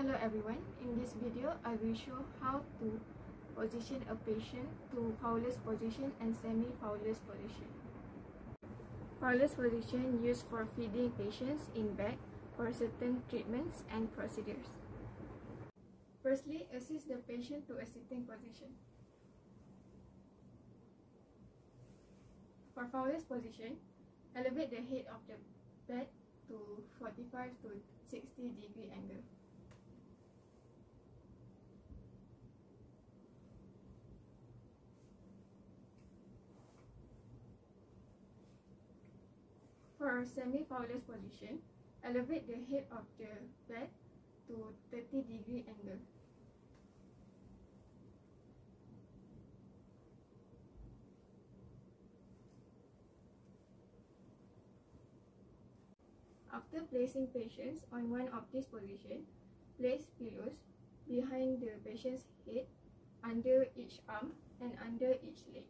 Hello everyone, in this video I will show how to position a patient to Fowler's position and semi-Fowler's position. Fowler's position used for feeding patients in bed for certain treatments and procedures. Firstly, assist the patient to a sitting position. For Fowler's position, elevate the head of the bed to 45 to 60 degree angle. For semi-Fowler's position, elevate the head of the bed to 30 degree angle. After placing patients on one of these positions, place pillows behind the patient's head, under each arm and under each leg.